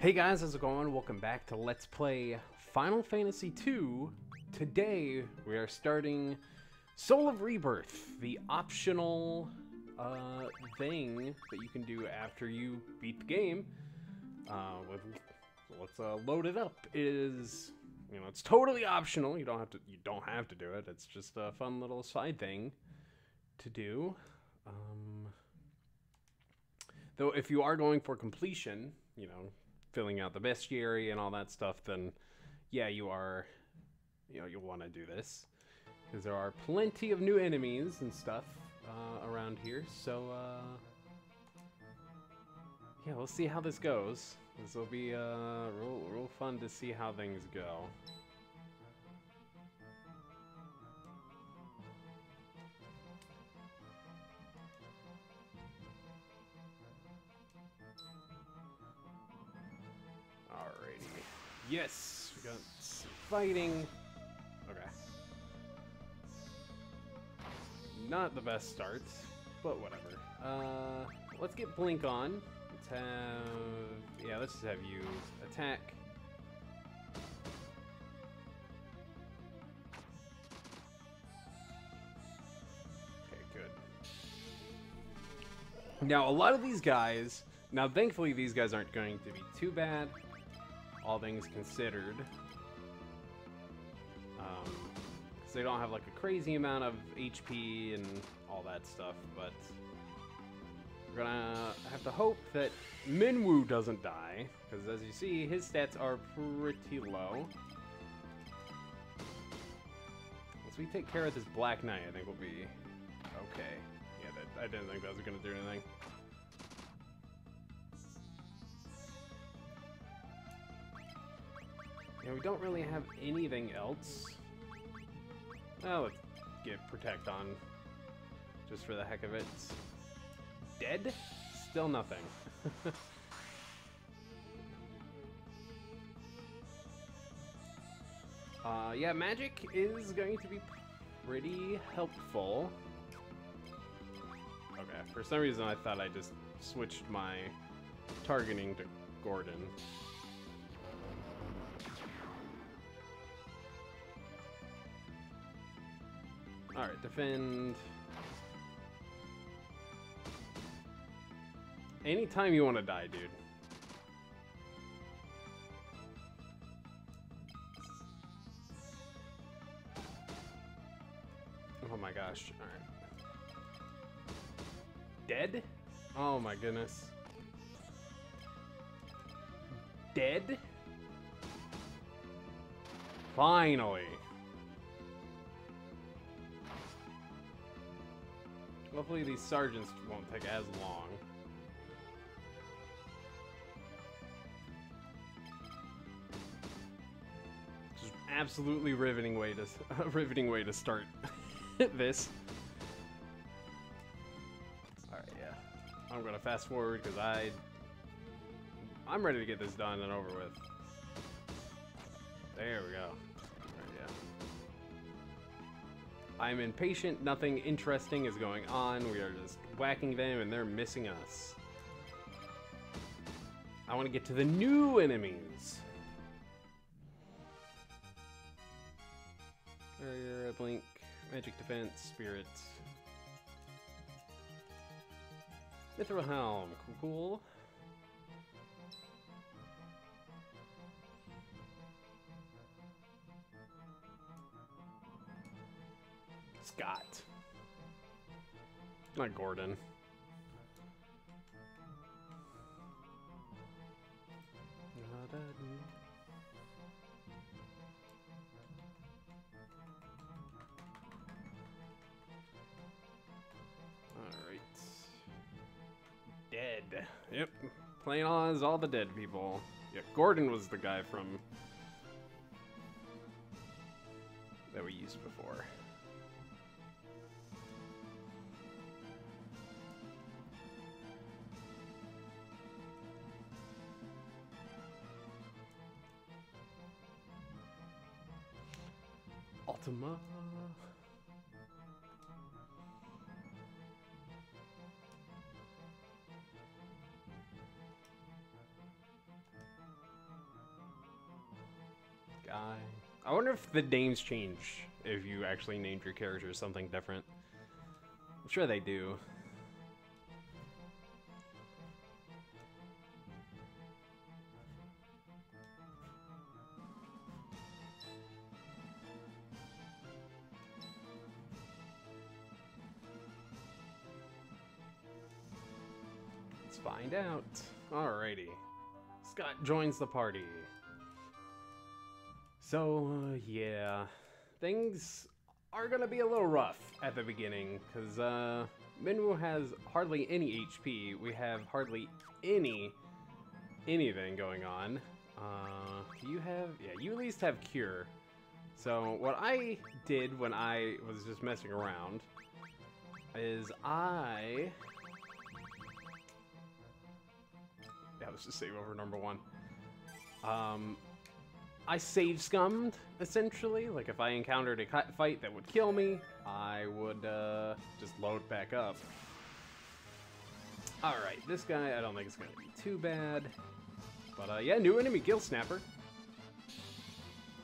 Hey guys, how's it going? Welcome back to Let's Play Final Fantasy II. Today, we are starting Soul of Rebirth, the optional uh, thing that you can do after you beat the game. Uh, with let's uh, load it up. It is you know it's totally optional. You don't have to you don't have to do it. It's just a fun little side thing to do. Um, though if you are going for completion, you know, filling out the bestiary and all that stuff, then yeah, you are, you know, you'll want to do this because there are plenty of new enemies and stuff uh, around here. So uh, yeah, we'll see how this goes. This will be uh, real, real fun to see how things go. Yes, we got some fighting. Okay. Not the best start, but whatever. Uh, let's get Blink on. Let's have... Yeah, let's just have you attack. Okay, good. Now, a lot of these guys... Now, thankfully, these guys aren't going to be too bad, all things considered. Um, because they don't have, like, a crazy amount of HP and all that stuff, but... We're gonna have to hope that Minwu doesn't die, because as you see, his stats are pretty low. Once we take care of this Black Knight, I think we'll be okay. Yeah, that, I didn't think that was gonna do anything. We don't really have anything else. Oh, let's get Protect on, just for the heck of it dead? Still nothing. uh, yeah, magic is going to be pretty helpful. Okay, for some reason I thought I just switched my targeting to Gordon. Defend... Anytime you want to die, dude. Oh my gosh. Alright. Dead? Oh my goodness. Dead? Finally. Hopefully these sergeants won't take as long. Just absolutely riveting way to a riveting way to start this. All right, yeah. I'm gonna fast forward because I I'm ready to get this done and over with. There we go. I'm impatient. Nothing interesting is going on. We are just whacking them and they're missing us. I want to get to the new enemies. Barrier, a blink, magic defense, spirit. Mithril helm, cool, cool. Scott. Not Gordon. Alright. Dead. Yep, playing on as all the dead people. Yeah, Gordon was the guy from if the names change if you actually named your character something different. I'm sure they do. Let's find out. Alrighty. Scott joins the party. So, uh, yeah. Things are gonna be a little rough at the beginning, because, uh, Minwu has hardly any HP. We have hardly any anything going on. Uh, you have, yeah, you at least have Cure. So, what I did when I was just messing around is I yeah, let's just save over number one. Um, I save scummed, essentially. Like, if I encountered a fight that would kill me, I would uh, just load back up. Alright, this guy, I don't think it's going to be too bad. But, uh, yeah, new enemy, Gill Snapper.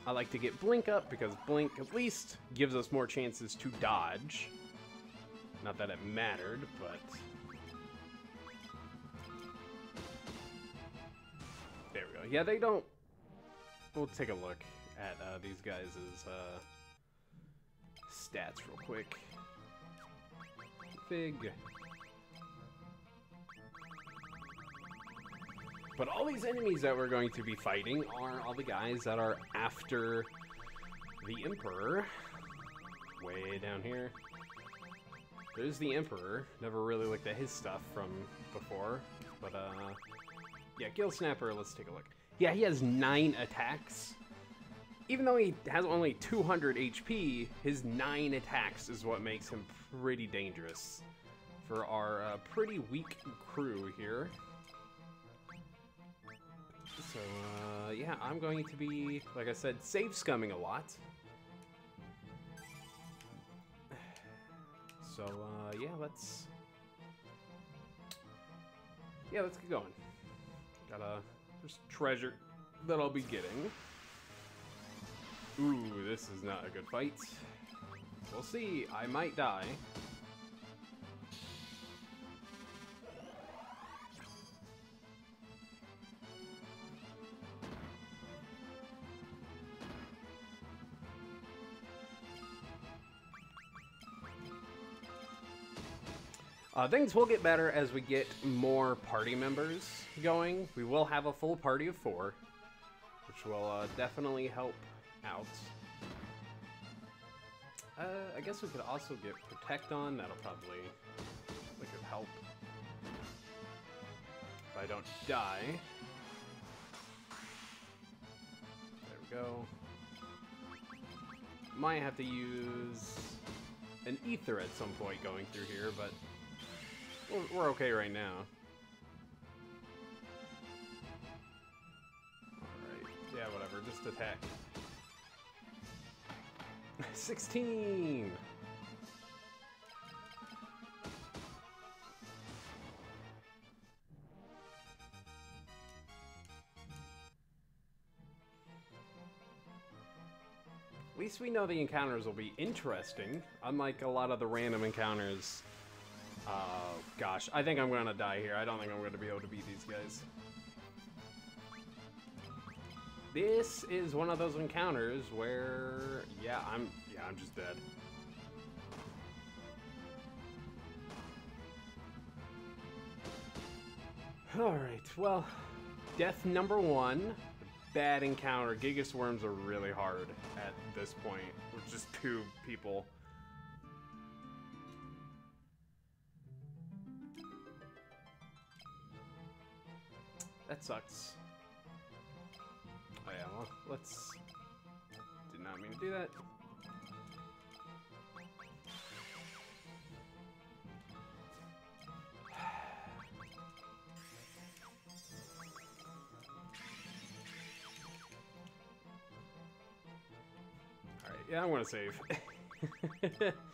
I like to get Blink up, because Blink at least gives us more chances to dodge. Not that it mattered, but There we go. Yeah, they don't... We'll take a look at uh, these guys' uh, stats real quick. Fig. But all these enemies that we're going to be fighting are all the guys that are after the Emperor. Way down here. There's the Emperor. Never really looked at his stuff from before. But, uh... Yeah, Gill Snapper, let's take a look. Yeah, he has 9 attacks. Even though he has only 200 HP, his 9 attacks is what makes him pretty dangerous for our uh, pretty weak crew here. So, uh, yeah, I'm going to be, like I said, save scumming a lot. So, uh, yeah, let's... Yeah, let's get going. Got just treasure that I'll be getting. Ooh, this is not a good fight. We'll see. I might die. Uh, things will get better as we get more party members going. We will have a full party of four, which will uh, definitely help out. Uh, I guess we could also get Protect on. That'll probably that could help if I don't die. There we go. Might have to use an ether at some point going through here, but we're, okay right now. Alright, yeah, whatever, just attack. 16! At least we know the encounters will be interesting, unlike a lot of the random encounters Oh, gosh. I think I'm gonna die here. I don't think I'm gonna be able to beat these guys. This is one of those encounters where, yeah, I'm, yeah, I'm just dead. Alright, well, death number one. Bad encounter. Gigas Worms are really hard at this point, We're just two people. That sucks. Oh yeah, well, let's... Did not mean to do that. Alright, yeah, I want to save.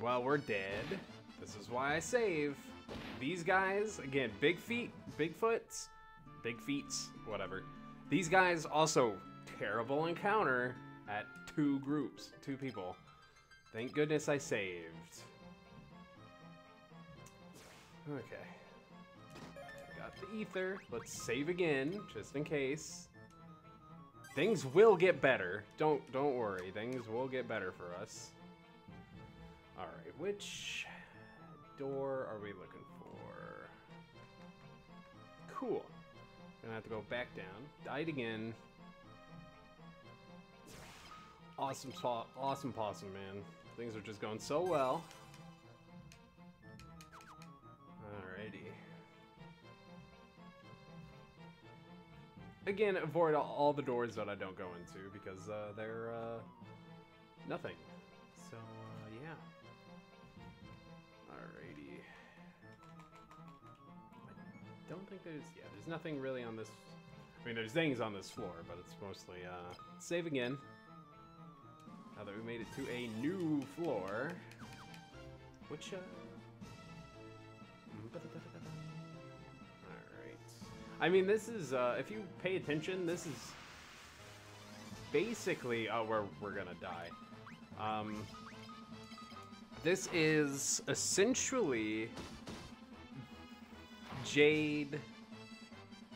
Well, we're dead. This is why I save. These guys, again, big feet, big foots, big feets, whatever. These guys also terrible encounter at two groups, two people. Thank goodness I saved. Okay. Got the ether. Let's save again, just in case. Things will get better. Don't don't worry. Things will get better for us. All right, which door are we looking for? Cool. Gonna have to go back down. Died again. Awesome, awesome possum, man. Things are just going so well. Alrighty. Again, avoid all the doors that I don't go into because uh, they're uh, nothing. So, think there's, yeah, there's nothing really on this, I mean, there's things on this floor, but it's mostly, uh, save again. Now that we made it to a new floor, which, uh, Alright. I mean, this is, uh, if you pay attention, this is basically, oh, we're, we're gonna die. Um, this is essentially Jade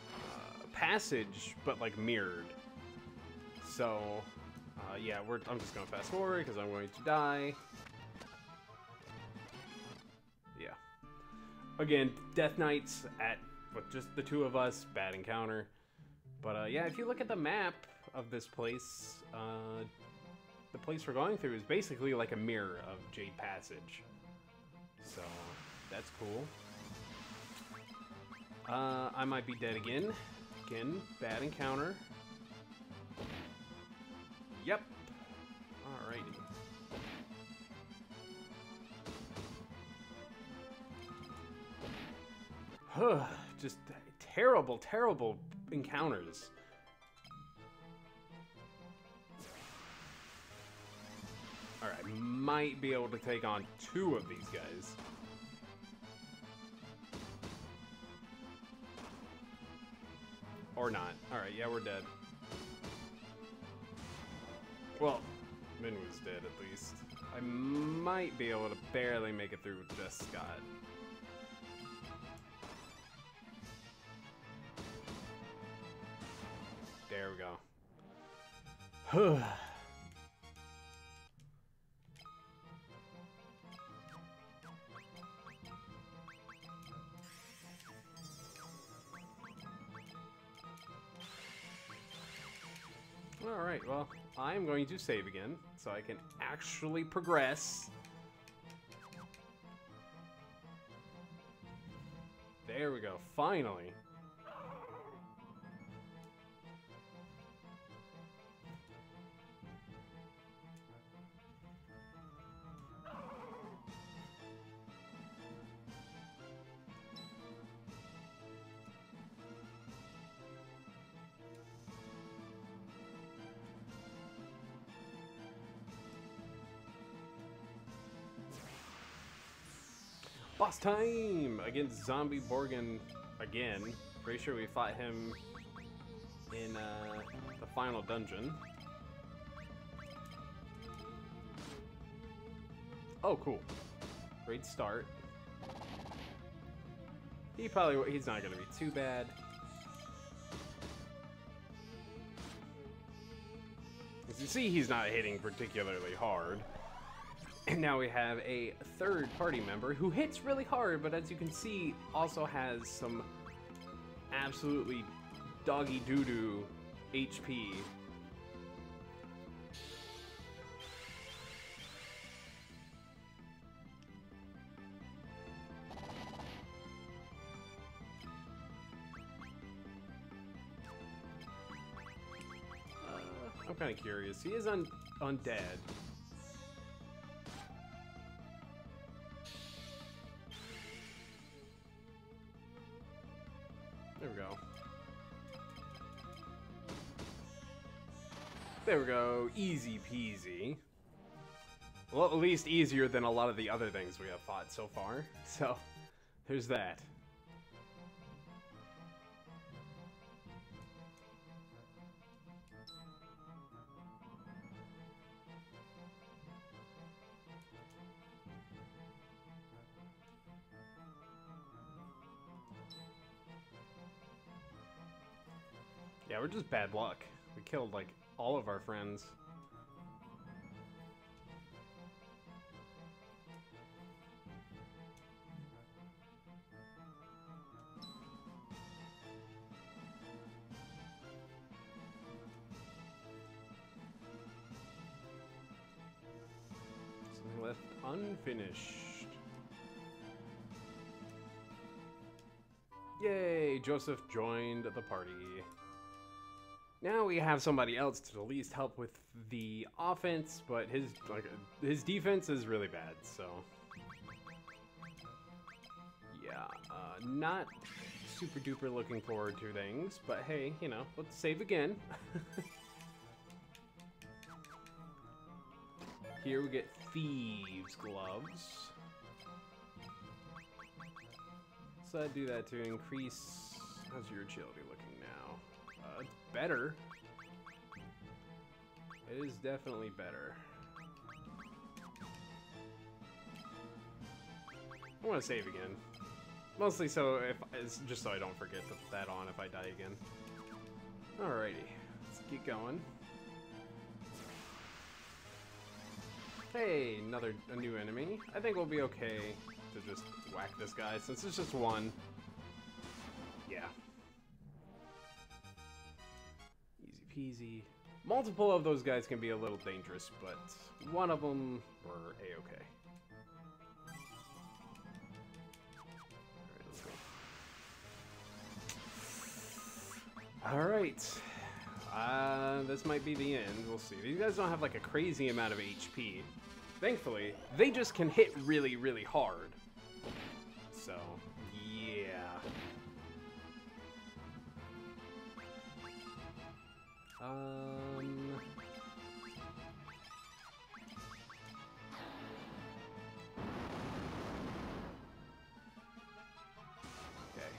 uh, Passage, but like mirrored. So, uh, yeah, we're, I'm just gonna fast forward because I'm going to die. Yeah. Again, Death Knights at with just the two of us, bad encounter. But uh, yeah, if you look at the map of this place, uh, the place we're going through is basically like a mirror of Jade Passage. So, that's cool. Uh, I might be dead again. Again, bad encounter. Yep. Alrighty. Huh. Just terrible, terrible encounters. Alright, might be able to take on two of these guys. Or not. Alright, yeah, we're dead. Well, Min was dead at least. I might be able to barely make it through with just Scott. There we go. Alright, well, I'm going to save again, so I can actually progress. There we go, finally. Boss time! Against Zombie Borghen again. Pretty sure we fought him in uh, the final dungeon. Oh, cool. Great start. He probably, he's not gonna be too bad. As you see, he's not hitting particularly hard. And now we have a third party member who hits really hard, but as you can see, also has some absolutely doggy doo-doo HP. Uh, I'm kind of curious. He is un undead. There we go. Easy peasy. Well, at least easier than a lot of the other things we have fought so far. So, there's that. Yeah, we're just bad luck. We killed, like, all of our friends. Something left unfinished. Yay! Joseph joined the party. Now we have somebody else to at least help with the offense, but his like his defense is really bad. So yeah, uh, not super duper looking forward to things. But hey, you know, let's save again. Here we get thieves gloves. So I do that to increase. How's your agility looking now? Uh, better. It is definitely better. I want to save again. Mostly so if it's just so I don't forget to put that on if I die again. Alrighty, let's get going. Hey, another a new enemy. I think we'll be okay to just whack this guy since it's just one. Yeah. Peasy. Multiple of those guys can be a little dangerous, but one of them were a-okay. Alright. Uh, this might be the end. We'll see. These guys don't have like a crazy amount of HP. Thankfully, they just can hit really, really hard. So, Um... Okay.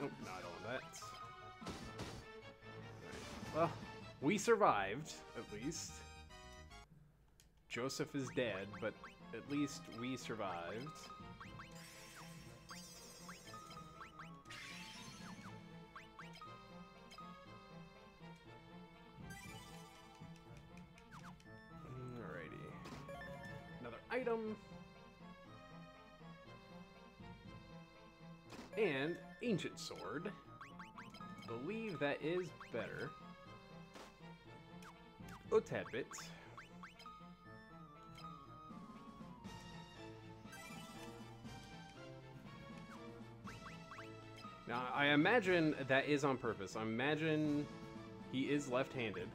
No, I don't want that. Well, we survived, at least. Joseph is dead, but at least we survived. Ancient sword. Believe that is better. A tad bit. Now, I imagine that is on purpose. I imagine he is left-handed.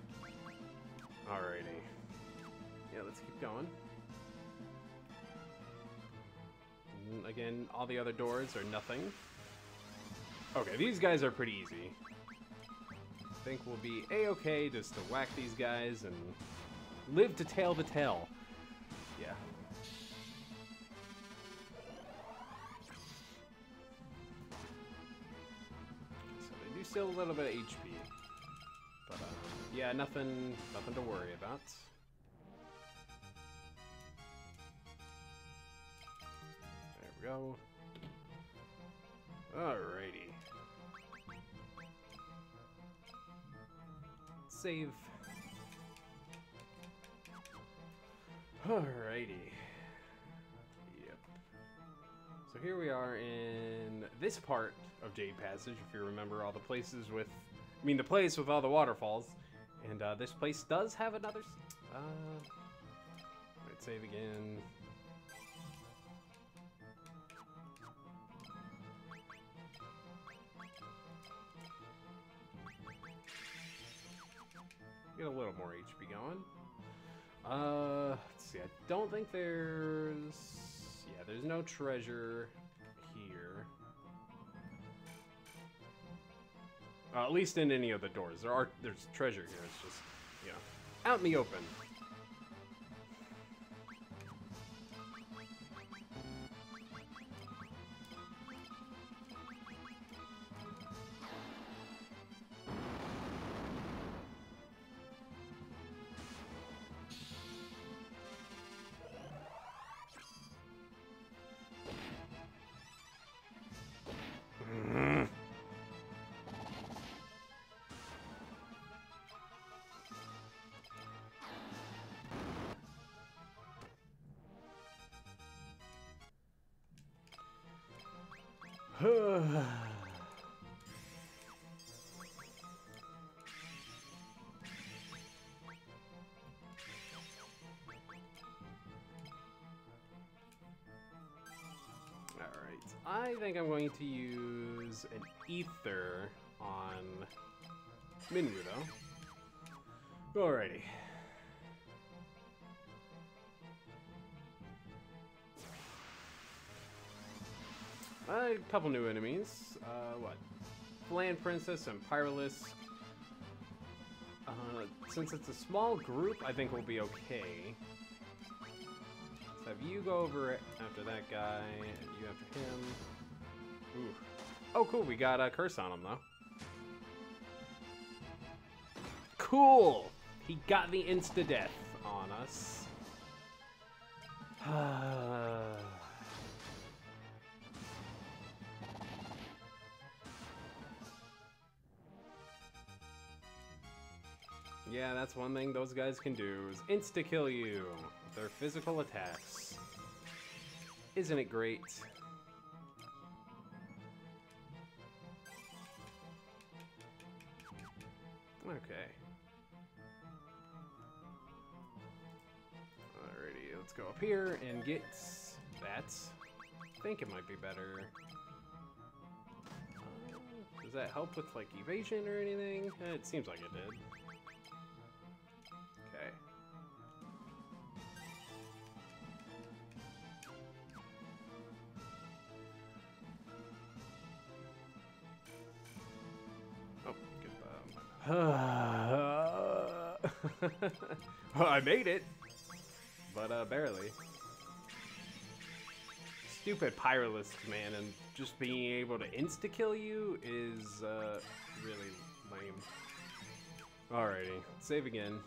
Alrighty. Yeah, let's keep going. And again, all the other doors are nothing. Okay, these guys are pretty easy. I think we'll be a-okay just to whack these guys and live to tell the tale. Yeah. So they do still a little bit of HP. But, uh, yeah, nothing, nothing to worry about. There we go. Alrighty. Save. Alrighty. Yep. So here we are in this part of Jade Passage, if you remember all the places with... I mean, the place with all the waterfalls. And uh, this place does have another... Uh, let's save again. Get a little more HP going. Uh, let's see. I don't think there's. Yeah, there's no treasure here. Uh, at least in any of the doors. There are. There's treasure here. It's just you know, out in the open. I think I'm going to use an ether on Minwu though. Alrighty. A couple new enemies. Uh, what? Flan Princess and Pyrolisk. Uh, since it's a small group, I think we'll be okay. Let's have you go over after that guy, and you after him. Ooh. Oh, cool, we got a curse on him, though. Cool! He got the insta-death on us. Yeah, that's one thing those guys can do, is insta-kill you with their physical attacks. Isn't it great? Okay. Alrighty, let's go up here and get that. I think it might be better. Uh, does that help with, like, evasion or anything? It seems like it did. I made it, but uh, barely. Stupid Pyrolisk, man, and just being able to insta-kill you is uh, really lame. Alrighty, save again.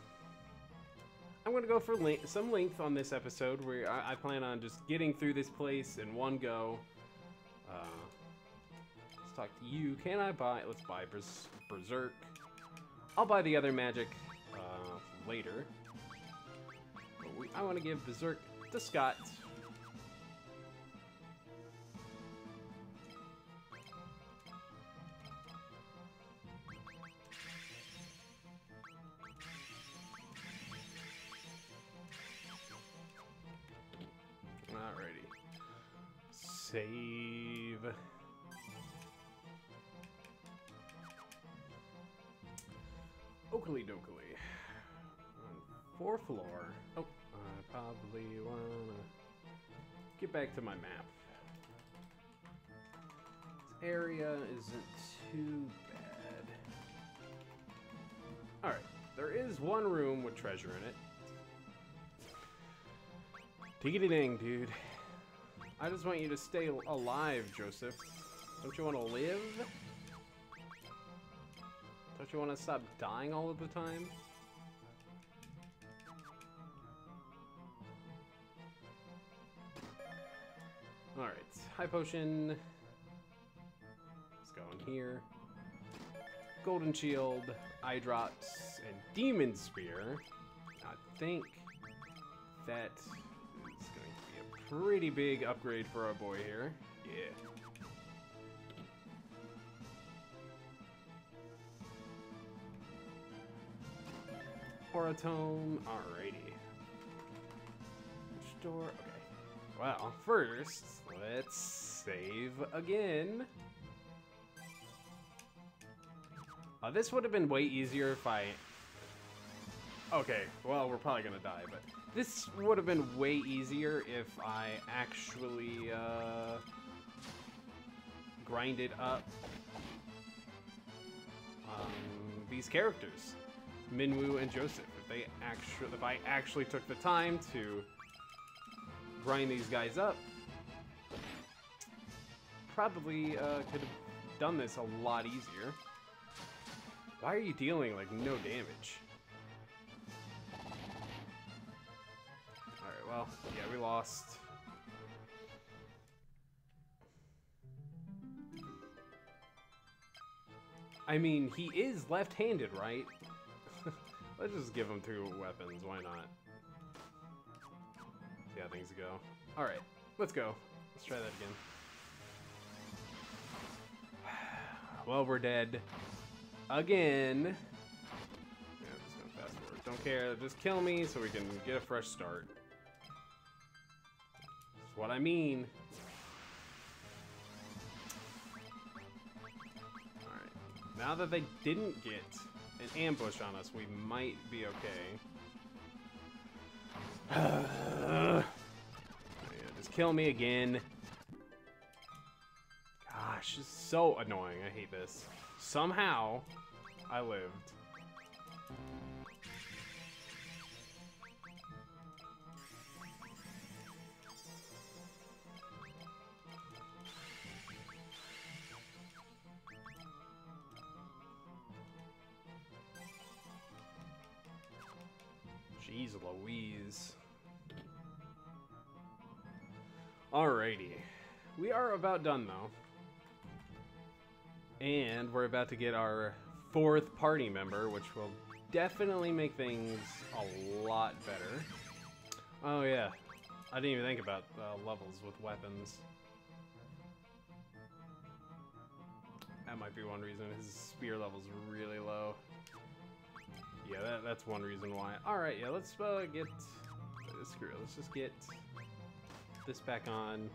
I'm gonna go for le some length on this episode where I, I, plan on just getting through this place in one go. Uh, let's talk to you. Can I buy? Let's buy Berserk. I'll buy the other magic uh, later. But we, I want to give Berserk to Scott. Alrighty. Save. Oakley dokley. Fourth floor. Oh, I probably wanna get back to my map. This area isn't too bad. Alright, there is one room with treasure in it. Tiggity dang, dude. I just want you to stay alive, Joseph. Don't you want to live? Don't you want to stop dying all of the time? High potion. Let's go in here. Golden shield, eye drops, and demon spear. I think that it's going to be a pretty big upgrade for our boy here. Yeah. Oratome, alrighty. Store, okay. Well, first, let's save again. Uh, this would have been way easier if I... Okay, well, we're probably gonna die, but... This would have been way easier if I actually uh, grinded up um, these characters. Minwu and Joseph. If they actually, if I actually took the time to grind these guys up, probably uh, could have done this a lot easier. Why are you dealing like no damage? Alright, well, yeah, we lost. I mean, he is left-handed, right? Let's just give him two weapons, why not? See how things go. Alright, let's go. Let's try that again. Well, we're dead. Again. Yeah, I'm just gonna fast forward. Don't care, just kill me so we can get a fresh start. That's what I mean. Alright. Now that they didn't get an ambush on us, we might be okay. Yeah, just kill me again. Gosh, it's so annoying. I hate this. Somehow, I lived. Alrighty. We are about done though. And we're about to get our fourth party member, which will definitely make things a lot better. Oh yeah, I didn't even think about uh, levels with weapons. That might be one reason his spear level's really low. Yeah, that, that's one reason why. Alright, yeah, let's uh, get... Screw it, let's just get this back on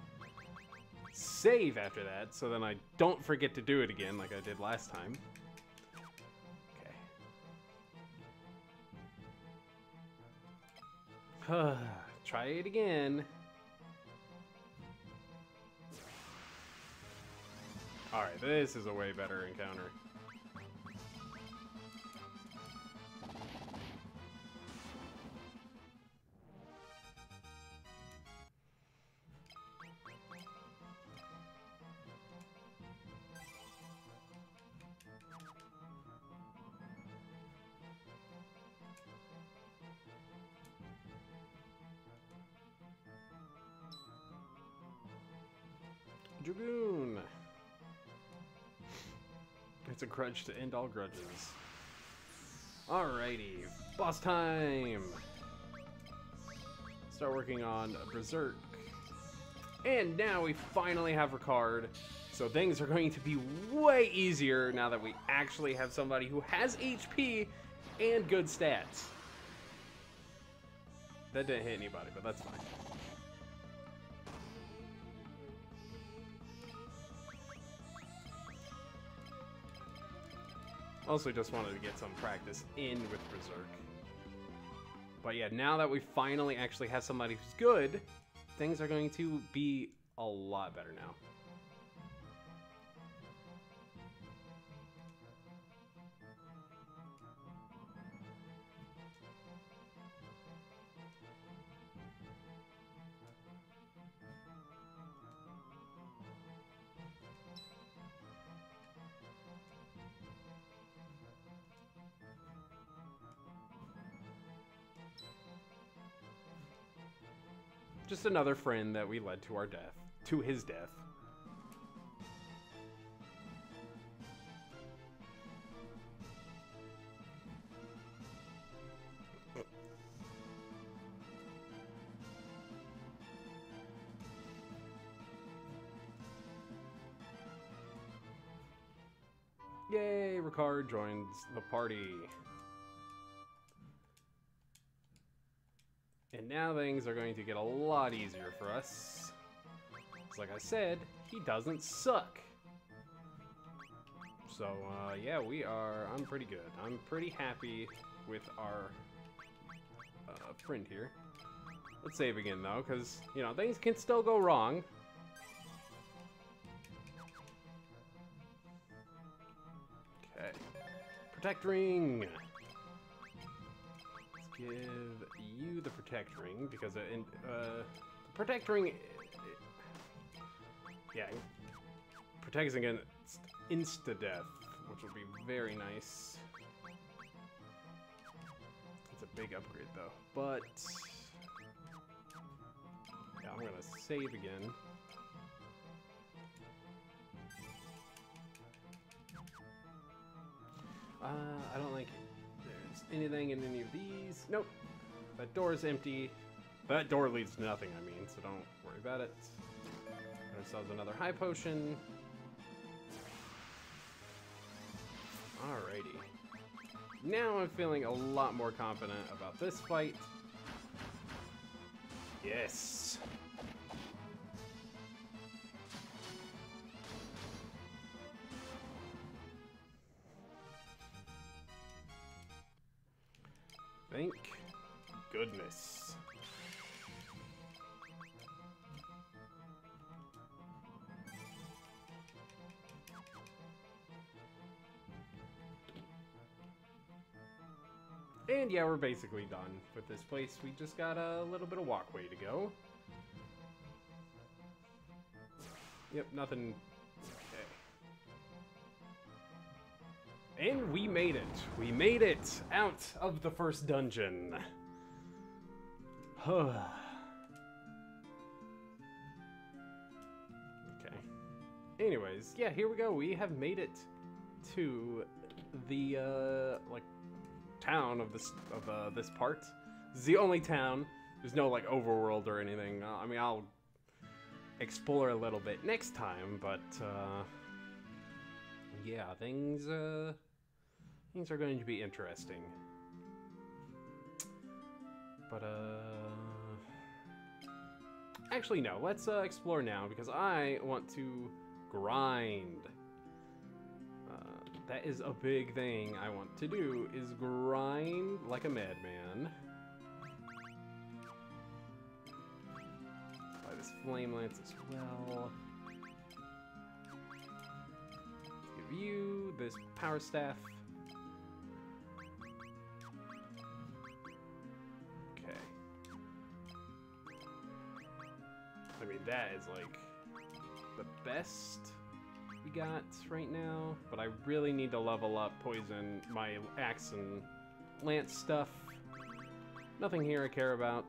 save after that, so then I don't forget to do it again like I did last time. Okay. Try it again. Alright, this is a way better encounter. Dragoon! It's a grudge to end all grudges. Alrighty, boss time! Start working on Berserk. And now we finally have Ricard, so things are going to be way easier now that we actually have somebody who has HP and good stats. That didn't hit anybody, but that's fine. Also just wanted to get some practice in with Berserk. But yeah, now that we finally actually have somebody who's good, things are going to be a lot better now. Just another friend that we led to our death. To his death. Yay, Ricard joins the party. Things are going to get a lot easier for us. Because like I said, he doesn't suck. So, uh, yeah, we are, I'm pretty good. I'm pretty happy with our uh, friend here. Let's save again, though, because, you know, things can still go wrong. Okay. Protect ring! Give you the protect ring because uh, in, uh, protect ring, yeah, protects against insta death, which will be very nice. It's a big upgrade though, but yeah, I'm gonna save again. Uh, I don't like there's anything in any of these. Nope. That door is empty. That door leads to nothing, I mean, so don't worry about it. Get ourselves another high potion. Alrighty. Now I'm feeling a lot more confident about this fight. Yes. Goodness. And yeah, we're basically done with this place. We just got a little bit of walkway to go. Yep, nothing. Okay. And we made it. We made it out of the first dungeon. okay. Anyways, yeah, here we go. We have made it to the uh like town of this of uh, this part. This is the only town. There's no like overworld or anything. Uh, I mean, I'll explore a little bit next time, but uh, yeah, things uh, things are going to be interesting. But uh, actually, no. Let's uh, explore now because I want to grind. Uh, that is a big thing I want to do, is grind like a madman. Buy this flame lance as well. Give you this power staff. That is like the best we got right now, but I really need to level up poison my axe and lance stuff. Nothing here I care about.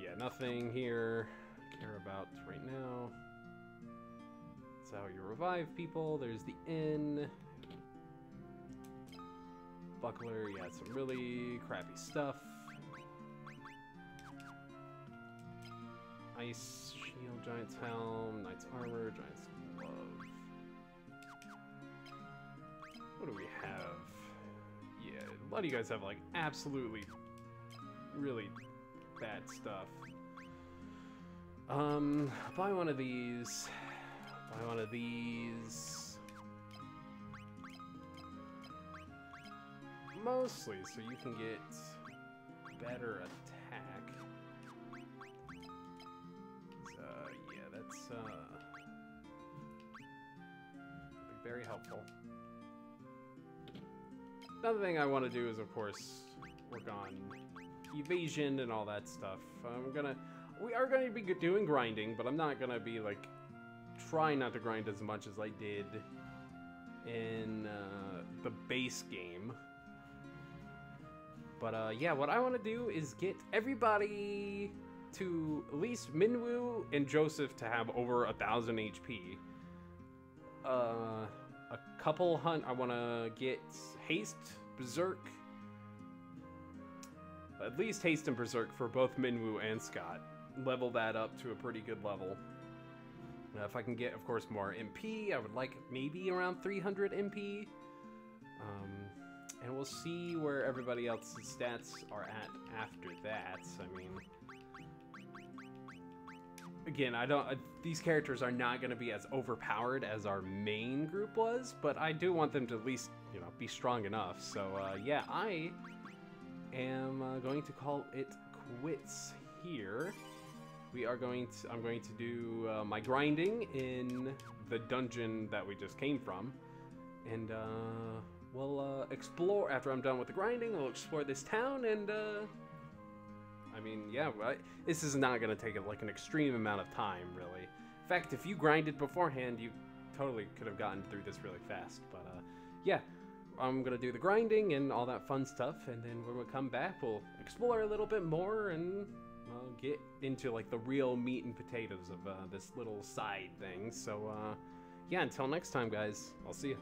Yeah, nothing here I care about right now. That's how you revive people. There's the inn. Buckler, yeah, some really crappy stuff. Ice shield, giant's helm, knight's armor, giant's glove. What do we have? Yeah, a lot of you guys have like absolutely really bad stuff. Um, buy one of these. Buy one of these. Mostly so you can get better attack. Very helpful. Another thing I want to do is, of course, work on evasion and all that stuff. I'm gonna, we are going to be doing grinding, but I'm not gonna be like trying not to grind as much as I did in uh, the base game. But uh, yeah, what I want to do is get everybody to at least Minwu and Josef to have over a thousand HP. Uh, a couple hunt. I want to get Haste, Berserk. At least Haste and Berserk for both Minwu and Scott. Level that up to a pretty good level. Now, if I can get, of course, more MP, I would like maybe around 300 MP. Um, and we'll see where everybody else's stats are at after that. I mean, again, I don't. Uh, these characters are not going to be as overpowered as our main group was, but I do want them to at least, you know, be strong enough. So uh, yeah, I am uh, going to call it quits here. We are going to. I'm going to do uh, my grinding in the dungeon that we just came from, and uh, we'll uh, explore after I'm done with the grinding. We'll explore this town, and uh, I mean, yeah. This is not gonna take like an extreme amount of time, really. In fact, if you grinded beforehand, you totally could have gotten through this really fast. But uh, yeah, I'm gonna do the grinding and all that fun stuff, and then when we come back, we'll explore a little bit more and well, get into like the real meat and potatoes of uh, this little side thing. So uh, yeah, until next time, guys, I'll see you.